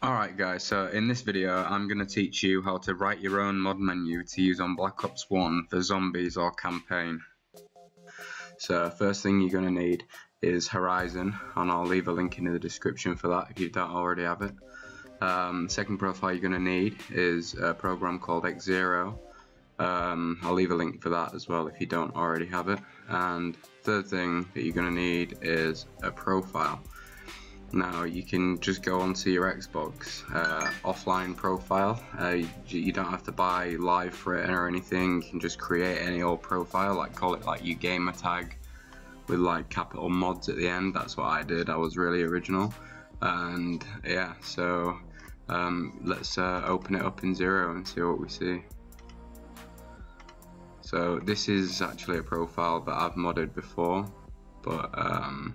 Alright guys, so in this video I'm going to teach you how to write your own mod menu to use on Black Ops 1 for zombies or campaign. So first thing you're going to need is Horizon and I'll leave a link in the description for that if you don't already have it. Um, second profile you're going to need is a program called Xero. Um, I'll leave a link for that as well if you don't already have it. And third thing that you're going to need is a profile. Now you can just go onto your Xbox uh, offline profile. Uh, you don't have to buy live for it or anything. You can just create any old profile, like call it like your gamer tag with like capital mods at the end. That's what I did. I was really original, and yeah. So um, let's uh, open it up in Xero and see what we see. So this is actually a profile that I've modded before, but um,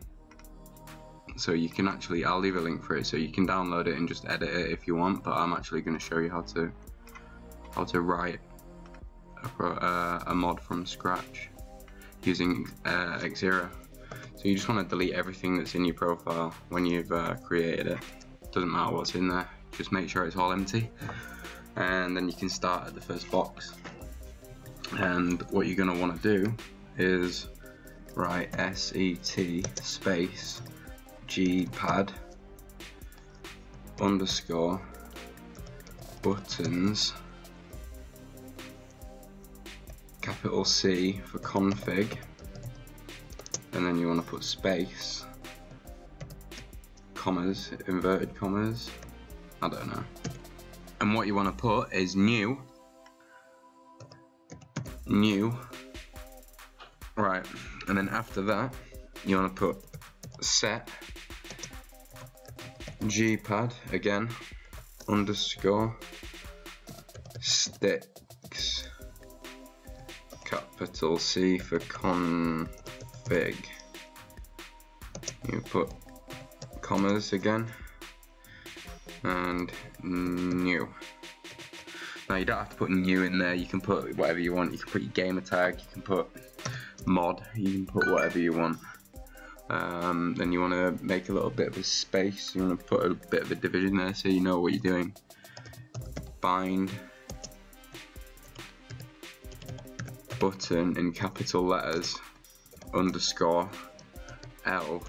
so you can actually I'll leave a link for it so you can download it and just edit it if you want but I'm actually going to show you how to how to write a, uh, a mod from scratch using uh, Xero. So you just want to delete everything that's in your profile when you've uh, created it. Doesn't matter what's in there just make sure it's all empty. And then you can start at the first box. And what you're going to want to do is write set space gpad underscore buttons capital C for config and then you want to put space commas inverted commas I don't know. And what you want to put is new new right and then after that you want to put set gpad again underscore sticks capital C for config. You put commas again and new. Now you don't have to put new in there you can put whatever you want. You can put your gamer tag you can put mod you can put whatever you want um, then you want to make a little bit of a space. You want to put a bit of a division there so you know what you're doing. Bind. Button in capital letters. Underscore. L.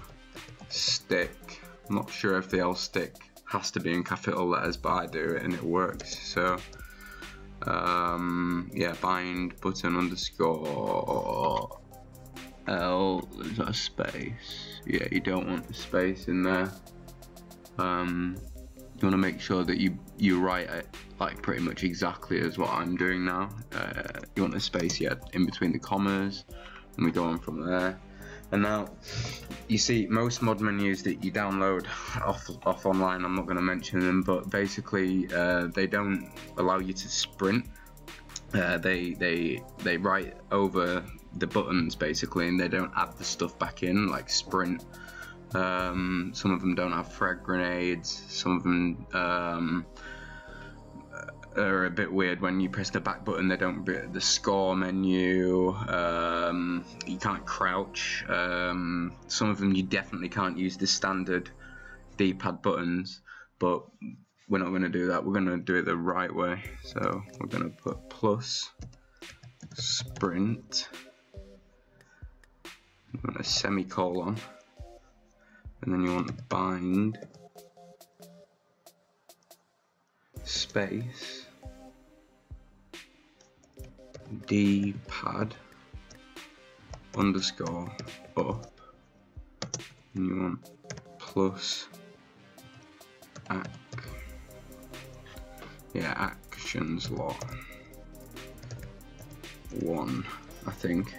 Stick. I'm not sure if the L stick has to be in capital letters but I do it and it works. So um, yeah bind button underscore L, is that a space? Yeah, you don't want the space in there. Um, you want to make sure that you, you write it like pretty much exactly as what I'm doing now. Uh, you want a space, yeah, in between the commas, and we go on from there. And now, you see, most mod menus that you download off, off online, I'm not going to mention them, but basically uh, they don't allow you to sprint. Uh, they they they write over the buttons basically, and they don't add the stuff back in like sprint. Um, some of them don't have frag grenades. Some of them um, are a bit weird when you press the back button. They don't the score menu. Um, you can't crouch. Um, some of them you definitely can't use the standard D-pad buttons, but we're not going to do that. We're going to do it the right way. So we're going to put plus sprint want a semicolon. And then you want bind. Space. D-pad. Underscore up. And you want plus ac. Yeah actionslot. One I think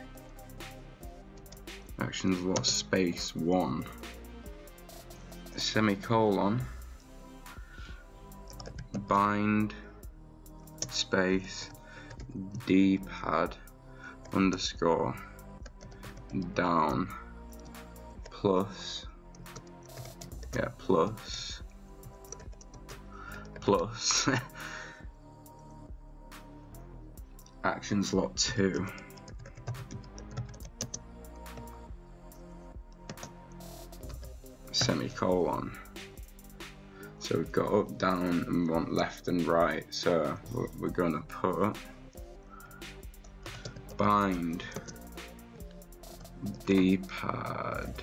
actionslot space one. Semicolon. Bind. Space. D-pad. Underscore. Down. Plus. Yeah plus. Plus. Actionslot 2 semicolon So we've got up, down, and we want left and right. So we're, gonna put bind d-pad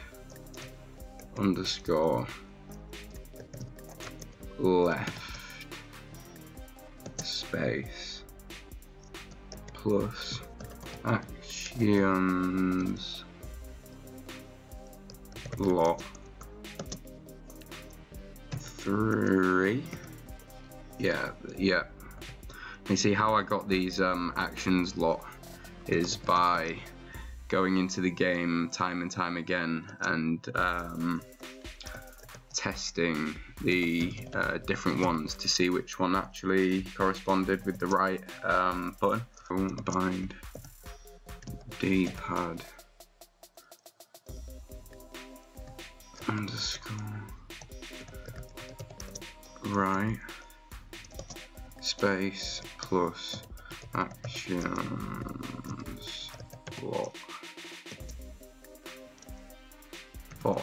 underscore left space plus actions lot three? Yeah yeah. You see how I got these um, actionslot is by going into the game time and time again and um, testing the uh, different ones to see which one actually corresponded with the right um, button. I won't Bind. D-pad. Underscore right. Space plus actions. Block four.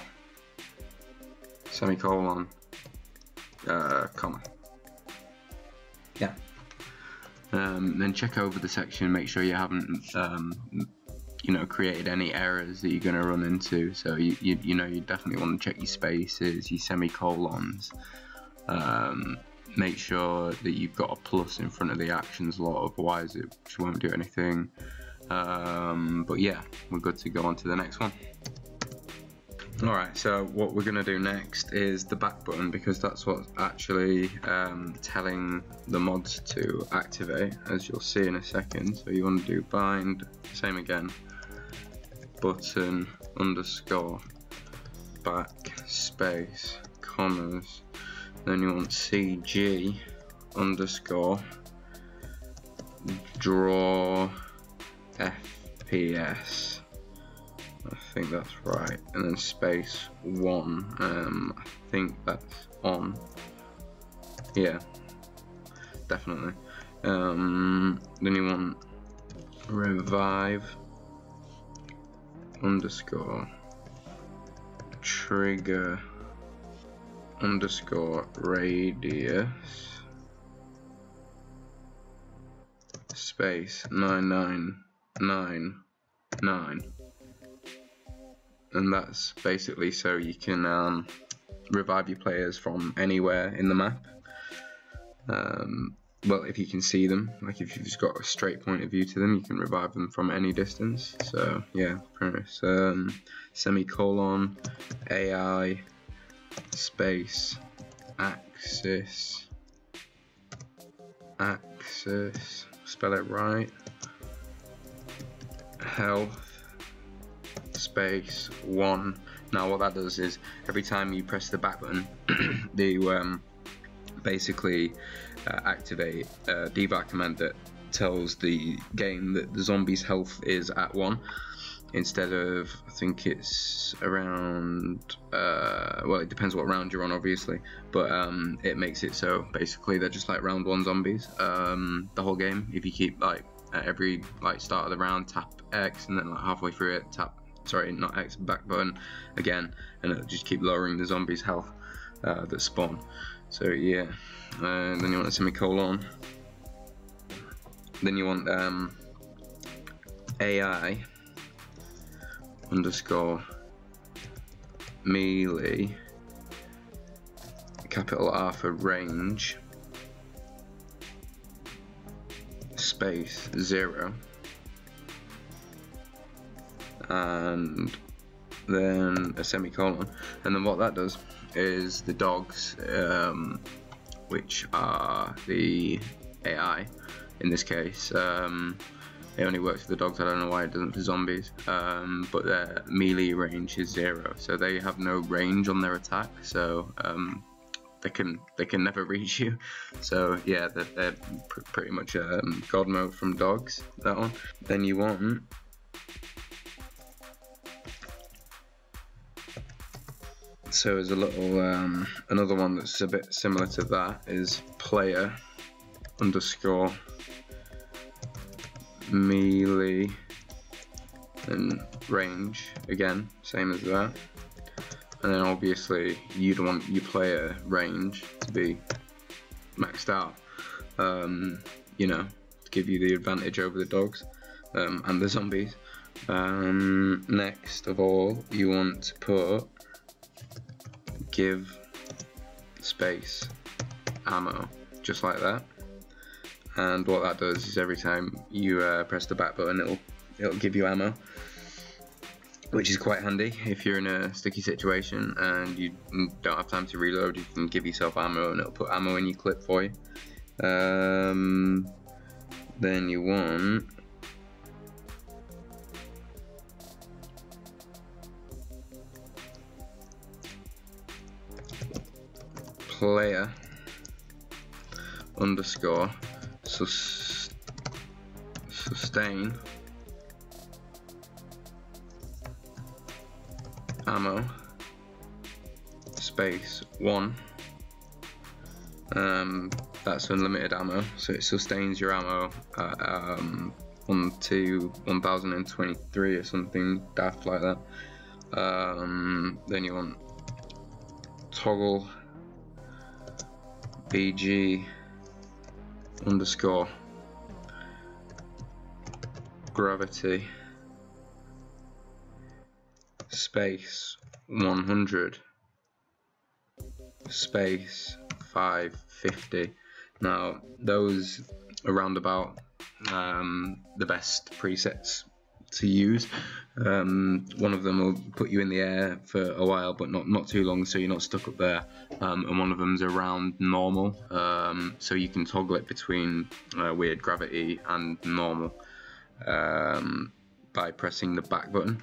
Semicolon. Uh, comma. Yeah. Um, then check over the section make sure you haven't um, you know created any errors that you're going to run into. So you, you, you know you definitely want to check your spaces your semicolons um, make sure that you've got a plus in front of the actionslot otherwise it won't do anything. Um, but yeah we're good to go on to the next one. Alright, so what we're going to do next is the back button because that's what's actually um, telling the mods to activate as you'll see in a second. So you want to do bind, same again, button underscore back space commas then you want CG underscore draw FPS I think that's right. And then space one. Um, I think that's on. Yeah, definitely. Um, then you want revive underscore trigger underscore radius space nine nine nine nine and that's basically so you can um, revive your players from anywhere in the map. Um, well, if you can see them, like if you've just got a straight point of view to them, you can revive them from any distance. So yeah, premise. Um, semicolon, AI, space, axis, axis, spell it right, health, space one. Now what that does is every time you press the back button, the um, basically uh, activate a dvar command that tells the game that the zombie's health is at one instead of I think it's around uh, well it depends what round you're on obviously but um, it makes it so basically they're just like round one zombies um, the whole game if you keep like at every like start of the round tap X and then like halfway through it tap sorry, not X, back button again, and it'll just keep lowering the zombies' health uh, that spawn. So yeah, uh, then you want a semicolon. Then you want um, AI underscore melee capital R for range space zero and then a semicolon. And then what that does is the dogs um, which are the AI in this case um, it only works for the dogs. I don't know why it doesn't for zombies. Um, but their melee range is zero. So they have no range on their attack. So um, they can they can never reach you. So yeah they're, they're pr pretty much um, god mode from dogs that one. Then you want so there's a little um, another one that's a bit similar to that is player underscore melee and range again same as that and then obviously you'd want your player range to be maxed out. Um, you know, to give you the advantage over the dogs um, and the zombies. Um, next of all, you want to put give space ammo, just like that. And what that does is every time you uh, press the back button, it'll it'll give you ammo which is quite handy if you're in a sticky situation and you don't have time to reload you can give yourself ammo and it'll put ammo in your clip for you. Um, then you want player underscore sus sustain. Ammo. Space one. Um, that's unlimited ammo so it sustains your ammo at um, 1 to 1023 or something daft like that. Um, then you want toggle bg underscore gravity space 100 space 550 now those are round about um, the best presets to use. Um, one of them will put you in the air for a while but not not too long so you're not stuck up there. Um, and one of them's around normal. Um, so you can toggle it between uh, weird gravity and normal um, by pressing the back button.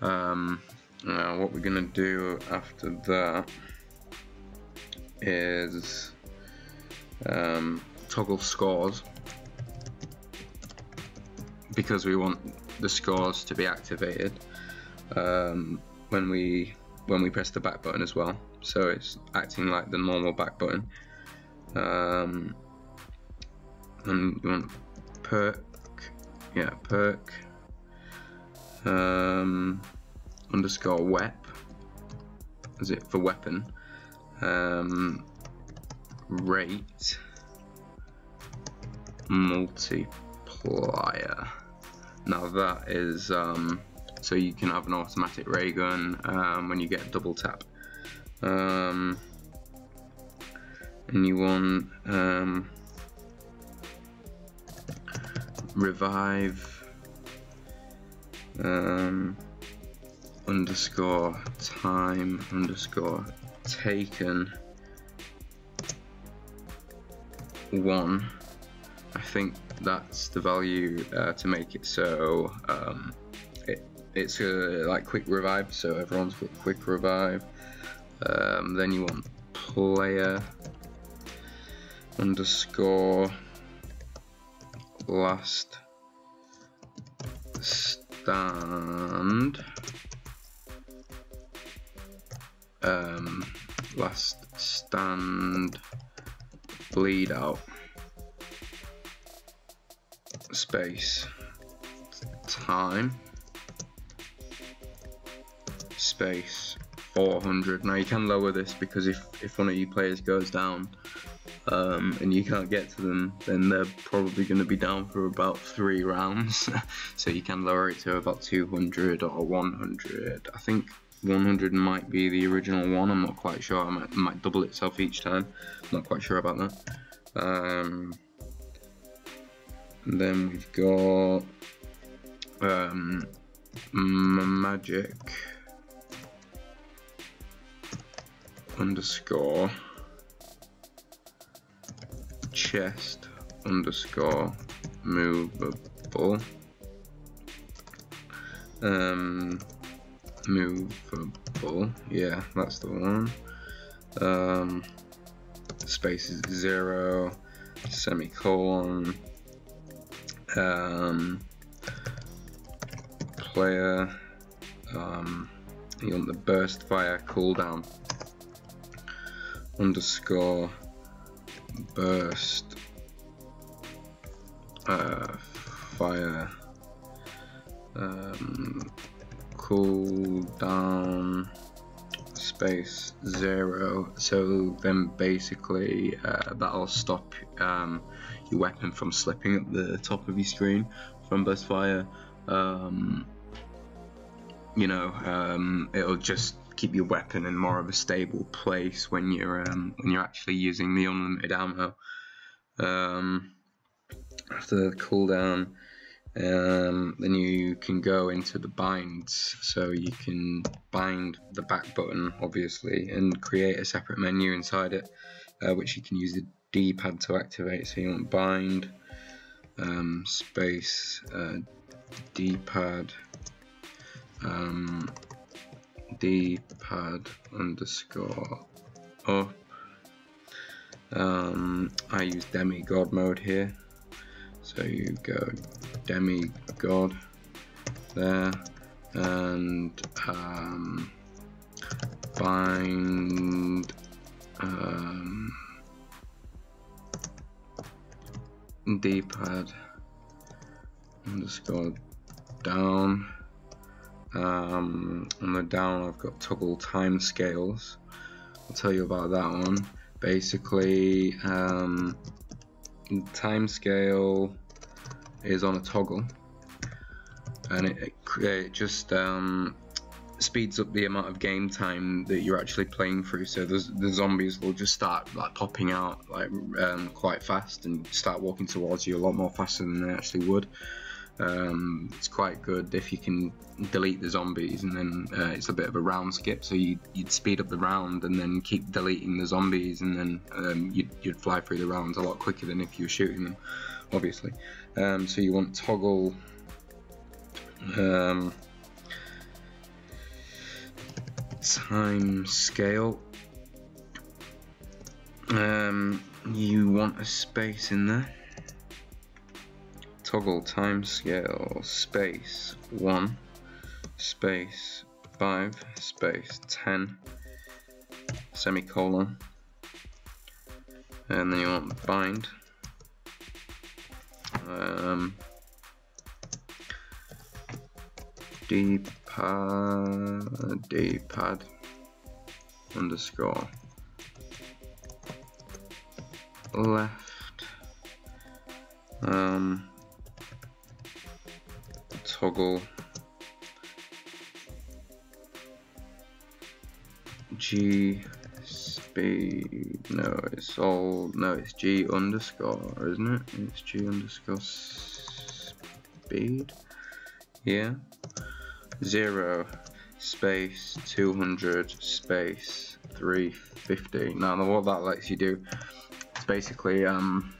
Um, now what we're gonna do after that is um, toggle scores. Because we want the scores to be activated um, when we when we press the back button as well. So it's acting like the normal back button. Um, and you want perk yeah perk um, underscore wep is it for weapon? Um, rate multiplier now that is um, so you can have an automatic ray gun um, when you get double tap. Um, and you want um, revive um, underscore time underscore taken. One I think that's the value uh, to make it so um, it, it's a like quick revive so everyone's got quick revive. Um, then you want player underscore last stand. Um, last stand bleed out space time space 400 now you can lower this because if if one of you players goes down um, and you can't get to them, then they're probably going to be down for about three rounds. so you can lower it to about 200 or 100. I think 100 might be the original one. I'm not quite sure. I might, might double itself each time. I'm not quite sure about that. Um, then we've got um, magic. Underscore. Chest. Underscore. Movable. Um movable. Yeah that's the one. Um space is zero semicolon um player um you want the burst fire cooldown. Underscore burst uh, fire um, cool down space zero. So then basically uh, that'll stop um, your weapon from slipping at the top of your screen from burst fire. Um, you know um, it'll just keep your weapon in more of a stable place when you're um, when you're actually using the unlimited ammo. Um, after the cooldown um, then you can go into the binds. So you can bind the back button obviously and create a separate menu inside it uh, which you can use the d-pad to activate so you want bind um, space uh, d-pad um, d-pad underscore up. Um, I use demigod mode here. So you go demigod there and um, bind um, d-pad. Underscore down um, on the down I've got toggle time scales I'll tell you about that one. Basically um, time scale is on a toggle and it, it, it just um, speeds up the amount of game time that you're actually playing through so the, zombies will just start like popping out like um, quite fast and start walking towards you a lot more faster than they actually would. Um, it's quite good if you can delete the zombies and then uh, it's a bit of a round skip so you, would speed up the round and then keep deleting the zombies and then um, you'd, you'd, fly through the rounds a lot quicker than if you were shooting them obviously. Um, so you want toggle um, time scale. Um, you want a space in there? Toggle time scale space 1 space 5 space 10 semicolon. And then you want bind. Um, d-pad d-pad underscore left. Um, toggle G speed. No it's all no it's G underscore isn't it? It's G underscore speed. Yeah zero space 200 space 350 now what that lets you do is basically um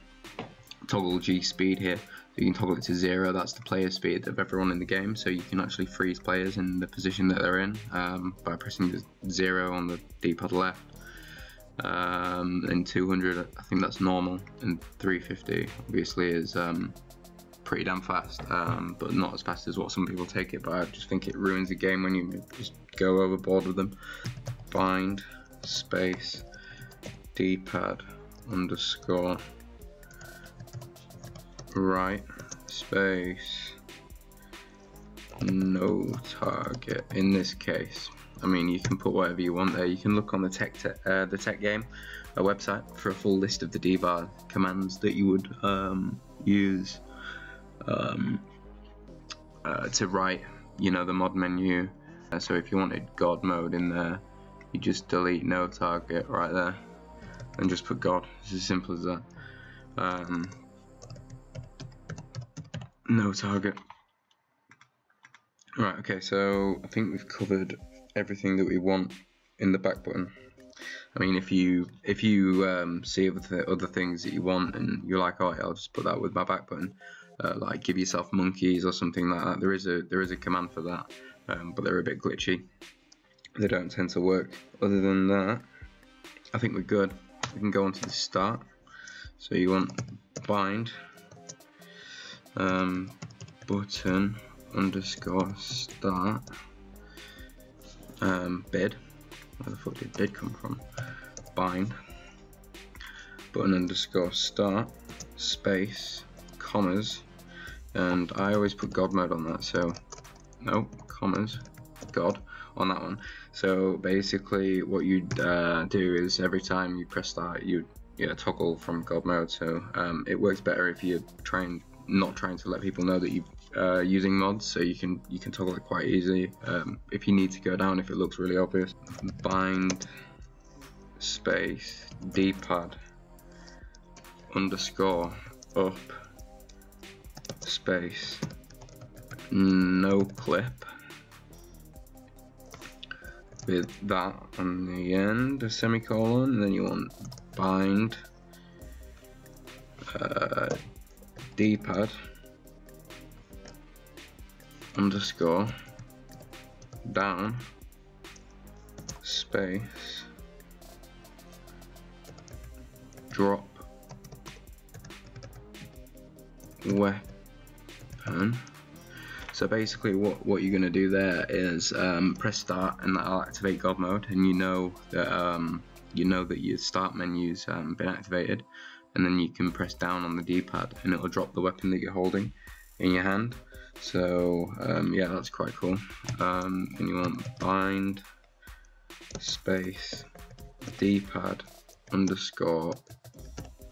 toggle G speed here. You can toggle it to zero, that's the player speed of everyone in the game, so you can actually freeze players in the position that they're in um, by pressing the zero on the D-pad left. Um, and 200, I think that's normal, and 350 obviously is um, pretty damn fast, um, but not as fast as what some people take it, but I just think it ruins the game when you just go overboard with them. Bind, space, D-pad, underscore, right space no target. In this case I mean you can put whatever you want there. You can look on the tech te uh, the tech game a website for a full list of the dvar commands that you would um, use um, uh, to write you know the mod menu uh, so if you wanted god mode in there you just delete no target right there and just put god it's as simple as that um, no target. Right, okay, so I think we've covered everything that we want in the back button. I mean, if you if you um, see other, other things that you want and you're like, oh, I'll just put that with my back button, uh, like give yourself monkeys or something like that. There is a there is a command for that, um, but they're a bit glitchy. They don't tend to work. Other than that, I think we're good. We can go on to the start. So you want bind um, button underscore start um, bid where the fuck did bid come from bind button underscore start space commas and I always put god mode on that so no commas God on that one. So basically, what you'd uh, do is every time you press start, you yeah toggle from God mode. So um, it works better if you're trying not trying to let people know that you're uh, using mods. So you can you can toggle it quite easily um, if you need to go down if it looks really obvious. Bind space D-pad underscore up space. No clip. With that on the end, a semicolon, then you want bind uh, d-pad underscore down space drop weapon so basically what, what you're going to do there is um, press start and that'll activate God mode and you know that um, you know that your start menu's um, been activated and then you can press down on the D-pad and it'll drop the weapon that you're holding in your hand. So um, yeah, that's quite cool. Um, and you want bind space D-pad underscore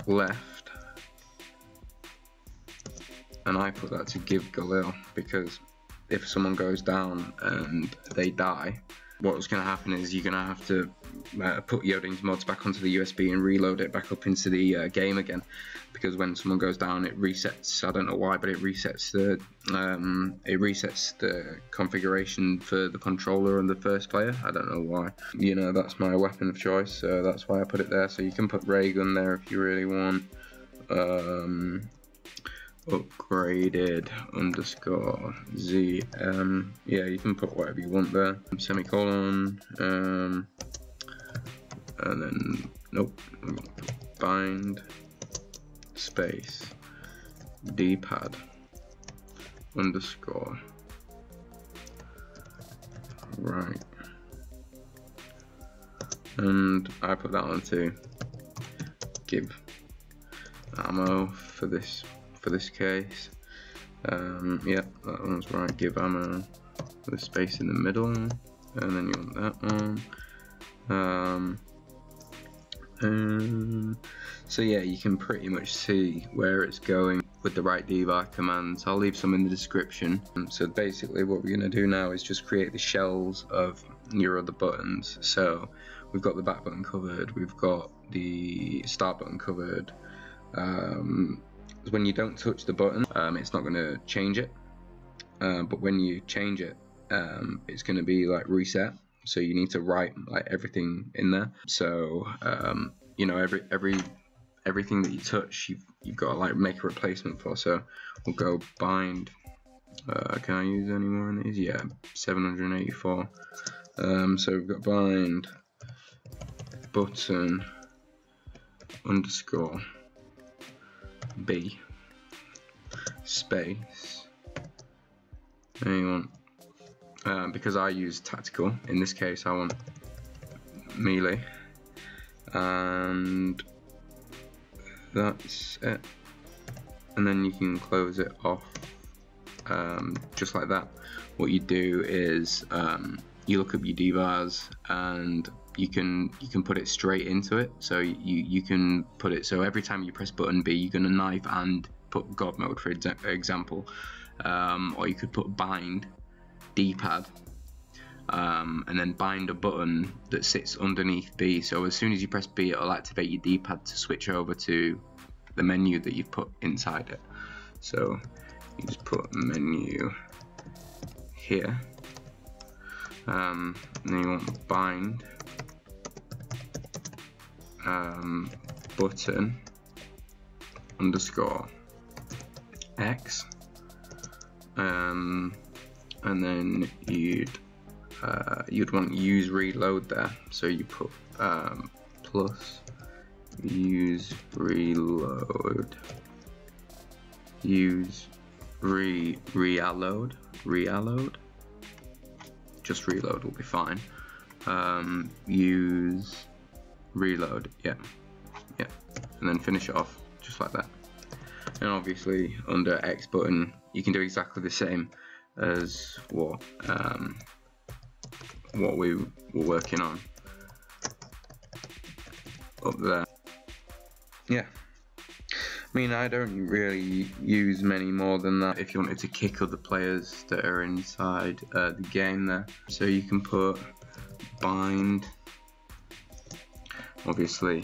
left and I put that to give Galil because if someone goes down and they die, what's going to happen is you're going to have to uh, put Yoding's mods back onto the USB and reload it back up into the uh, game again. Because when someone goes down it resets I don't know why but it resets the um, it resets the configuration for the controller and the first player. I don't know why. You know that's my weapon of choice so that's why I put it there. So you can put ray gun there if you really want. Um, upgraded underscore zm yeah you can put whatever you want there. Semicolon um, and then nope bind space d-pad underscore. Right. And I put that on to give ammo for this for this case. Um, that one's right. Give ammo the space in the middle, and then you want that one. Um, and so yeah, you can pretty much see where it's going with the right debug commands. I'll leave some in the description. So basically what we're going to do now is just create the shells of your other buttons. So we've got the back button covered, we've got the start button covered, um, when you don't touch the button, um, it's not going to change it. Uh, but when you change it, um, it's going to be like reset. So you need to write like everything in there. So um, you know every every everything that you touch, you've you've got to like make a replacement for. So we'll go bind. Uh, can I use any more in these? Yeah, 784. Um, so we've got bind button underscore B. Space. And you want uh, because I use tactical. In this case I want melee. And that's it. And then you can close it off um, just like that. What you do is um, you look up your dvars and you can you can put it straight into it. So you you can put it so every time you press button B you're going to knife and put God mode for example. Um, or you could put bind d-pad um, and then bind a button that sits underneath B. So as soon as you press B it'll activate your d-pad to switch over to the menu that you've put inside it. So you just put menu here. Um, and then you want bind um, button underscore x um, and then you'd uh, you'd want use reload there. So you put um, plus use reload use re reload reload just reload will be fine. Um, use reload, yeah, yeah, and then finish it off just like that. And obviously under X button, you can do exactly the same as what um, what we were working on up there. Yeah. I mean, I don't really use many more than that if you wanted to kick other players that are inside uh, the game there. So you can put bind, obviously,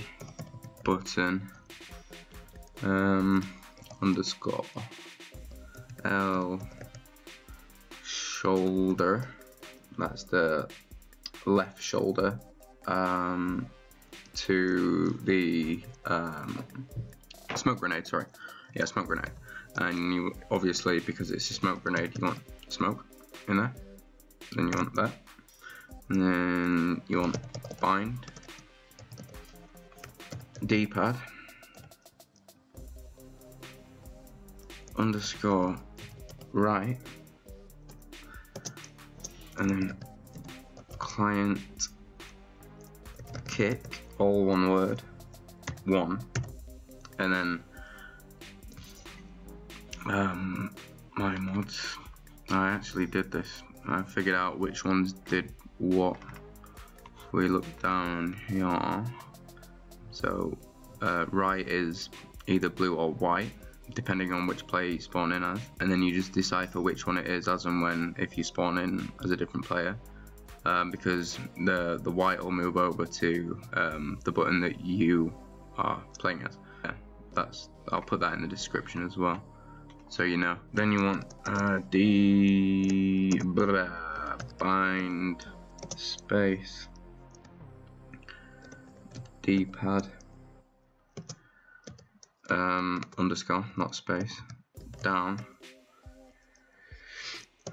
button, um, underscore, L, shoulder, that's the left shoulder, um, to the um, smoke grenade, sorry. Yeah, smoke grenade. And you obviously, because it's a smoke grenade, you want smoke in there. Then you want that. And then you want bind. D-pad. Underscore right. And then client kick, all one word, one. And then um, my mods. I actually did this. I figured out which ones did what. We look down here so uh, right is either blue or white depending on which player you spawn in as. And then you just decipher which one it is as and when if you spawn in as a different player. Um, because the the white will move over to um, the button that you are playing as. That's I'll put that in the description as well. So you know then you want uh, d blah, bind space d-pad um, underscore not space down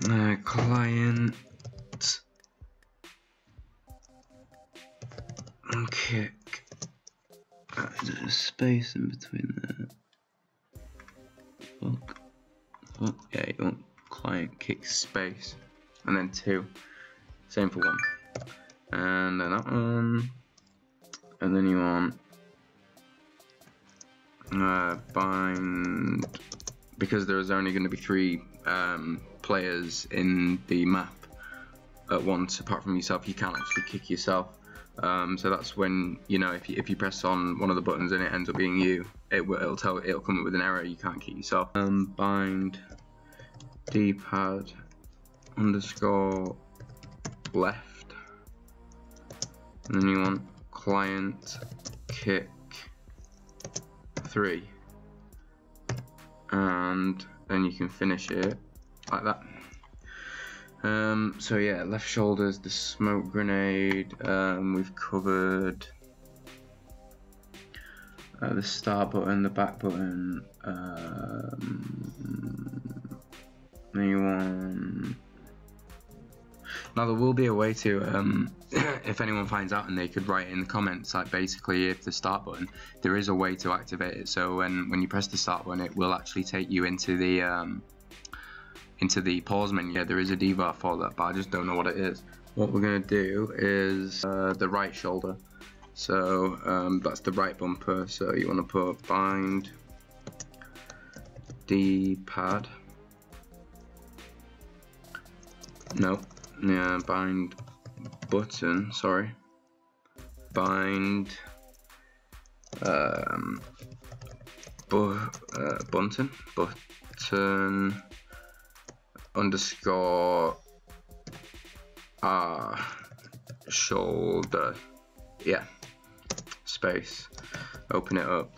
uh, client okay there's a space in between there. Fuck. Fuck. Yeah, you want client kick space. And then two. Same for one. And then that one. And then you want uh, bind because there's only going to be three um, players in the map at once apart from yourself you can't actually kick yourself um, so that's when you know if you, if you press on one of the buttons and it ends up being you, it will it'll tell it'll come up with an error. You can't kick yourself. Um, bind D-pad underscore left, and then you want client kick three, and then you can finish it like that. Um, so yeah, left shoulders, the smoke grenade, um, we've covered uh, the start button, the back button, um, anyone. Now there will be a way to, um, if anyone finds out and they could write in the comments, like basically if the start button, there is a way to activate it. So when, when you press the start button, it will actually take you into the, um, into the pause menu. Yeah, there is a dvar for that, but I just don't know what it is. What we're going to do is uh, the right shoulder. So um, that's the right bumper. So you want to put bind D-pad. No, yeah, bind button. Sorry, bind um, bu uh, button button underscore uh, shoulder. Yeah space. Open it up.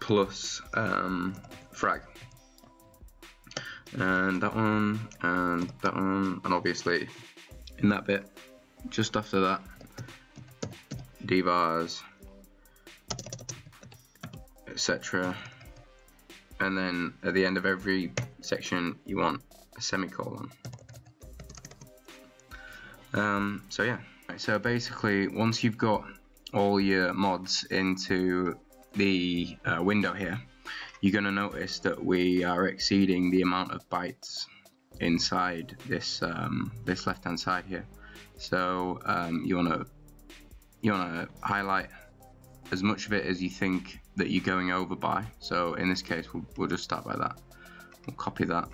Plus um, frag and that one and that one and obviously in that bit just after that dvars etc and then at the end of every section you want a semicolon. Um, so yeah, right, so basically once you've got all your mods into the uh, window here, you're going to notice that we are exceeding the amount of bytes inside this um, this left hand side here. So um, you want to you want to highlight as much of it as you think that you're going over by. So in this case, we'll, we'll just start by that. We'll copy that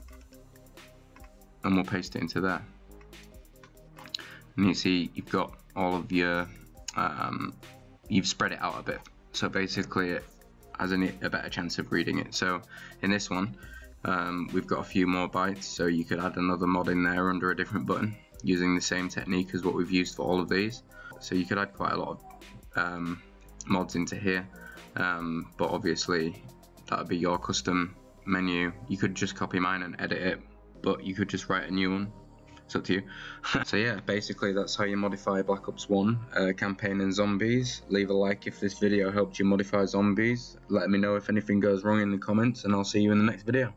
and we'll paste it into there. and you see you've got all of your um, you've spread it out a bit so basically it has a, a better chance of reading it. So in this one um, we've got a few more bytes so you could add another mod in there under a different button using the same technique as what we've used for all of these. So you could add quite a lot of um, mods into here um, but obviously that would be your custom menu. You could just copy mine and edit it but you could just write a new one it's up to you. so yeah, basically that's how you modify Black Ops 1, uh, campaign and zombies. Leave a like if this video helped you modify zombies. Let me know if anything goes wrong in the comments and I'll see you in the next video.